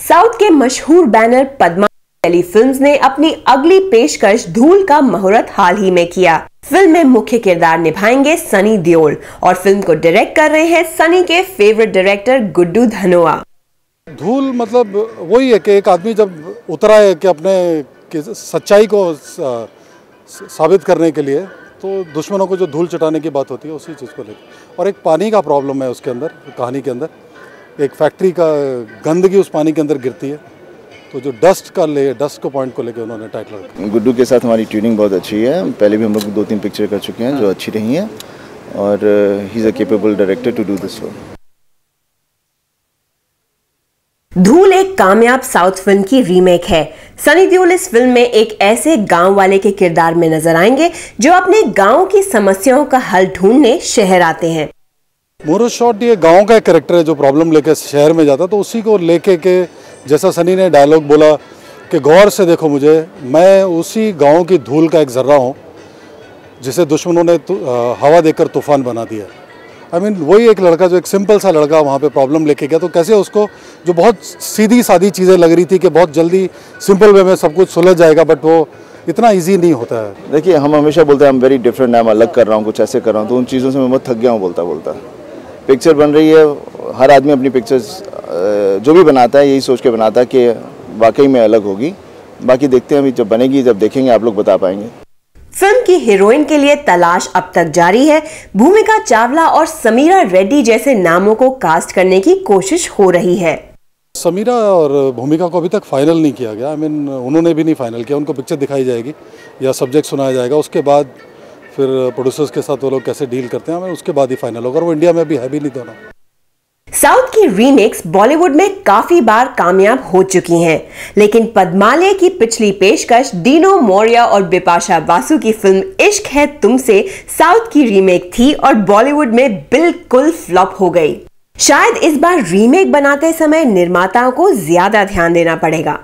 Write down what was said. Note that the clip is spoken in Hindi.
साउथ के मशहूर बैनर पद्मा टेलीफिल्म्स ने अपनी अगली पेशकश धूल का मुहूर्त हाल ही में किया। फ़िल्म में मुख्य किरदार निभाएँगे सनी देओल और फ़िल्म को डायरेक्ट कर रहे हैं सनी के फेवरेट डायरेक्टर गुड्डू धनोआ। धूल मतलब वही है कि एक आदमी जब उतरा है कि अपने कि सच्चाई को साबित करने के लिए तो दुश्मनों को जो धूल चटाने की बात होती है, उसी चीज़ को लेकर और एक पानी का प्रॉब्लम है उसके अंदर, कहानी के अंदर। एक फैक्ट्री का गंदगी उस पानी के अंदर गिरती है। तो जो डस्ट का ले डस्ट को पॉइंट को लेकर उन्होंने टाइटल रखा। गुड्डू के साथ हमारी ट्यूनिंग बहुत अच्छी है। पहले भी हम लोग दो तीन पिक्चर कर चुके हैं जो अच्छी रही हैं और he is a capable director to do this film धूल एक कामयाब साउथ फ़िल्म की रीमेक है। सनी देओल इस फ़िल्म में एक ऐसे गाँव वाले के किरदार में नज़र आएँगे जो अपने गाँव की समस्याओं का हल ढूँढने शहर आते हैं। मोरो शॉट ये गाँव का एक करेक्टर है जो प्रॉब्लम लेके शहर में जाता तो उसी को लेके के जैसा सनी ने डायलॉग बोला कि गौर से देखो मुझे, मैं उसी गाँव की धूल का एक ज़र्रा हूँ, जिसे दुश्मनों ने हवा देकर तूफ़ान बना दिया। आई मीन वही एक लड़का जो एक सिंपल सा लड़का वहाँ पे प्रॉब्लम लेके गया तो कैसे उसको, जो बहुत सीधी सादी चीज़ें लग रही थी कि बहुत जल्दी सिंपल वे में सब कुछ सुलझ जाएगा बट वो इतना इजी नहीं होता है। देखिए, हम हमेशा बोलते हैं हम वेरी डिफरेंट है मैं अलग कर रहा हूँ, कुछ ऐसे कर रहा हूँ तो उन चीज़ों से मैं बहुत थक गया हूँ बोलता बोलता पिक्चर बन रही है। हर आदमी अपनी पिक्चर्स जो भी बनाता है यही सोच के बनाता है कि वाकई में अलग होगी। बाकी देखते हैं अभी जब बनेगी जब देखेंगे आप लोग बता पाएँगे। फ़िल्म की हीरोइन के लिए तलाश अब तक जारी है। भूमिका चावला और समीरा रेड्डी जैसे नामों को कास्ट करने की कोशिश हो रही है। समीरा और भूमिका को अभी तक फाइनल नहीं किया गया। आई I मीन mean, उन्होंने भी नहीं फाइनल किया। उनको पिक्चर दिखाई जाएगी या सब्जेक्ट सुनाया जाएगा। उसके बाद फिर प्रोड्यूसर्स के साथ वो लोग कैसे डील करते हैं उसके बाद ही फाइनल होगा वो इंडिया में भी है भी नहीं दोनों। साउथ की रीमेक्स बॉलीवुड में काफ़ी बार कामयाब हो चुकी हैं, लेकिन पद्मालय की पिछली पेशकश डीनो मौर्य और बिपाशा बासु की फ़िल्म इश्क है तुमसे साउथ की रीमेक थी और बॉलीवुड में बिल्कुल फ्लॉप हो गई। शायद इस बार रीमेक बनाते समय निर्माताओं को ज़्यादा ध्यान देना पड़ेगा।